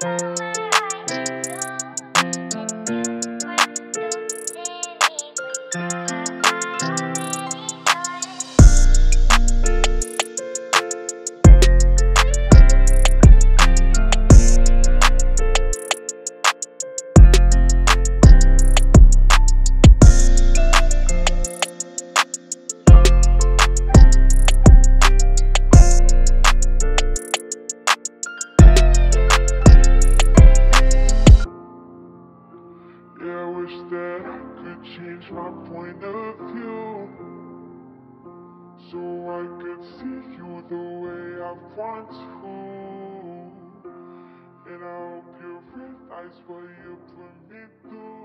Yeah, change my point of view. So I could see you the way I want to. And I hope you realize what you put me through.